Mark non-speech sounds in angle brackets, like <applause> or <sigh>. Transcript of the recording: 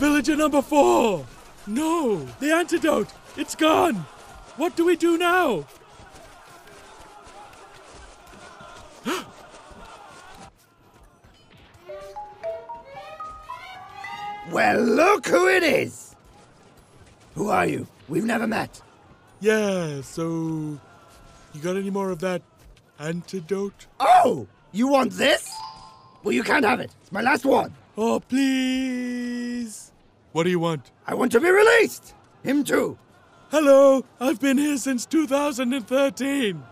Villager number four! No! The antidote! It's gone! What do we do now? <gasps> Well, look who it is! Who are you? We've never met. Yeah, so. You got any more of that antidote? Oh! You want this? Well, you can't have it. It's my last one. Oh, please! What do you want? I want to be released! Him too. Hello! I've been here since 2013!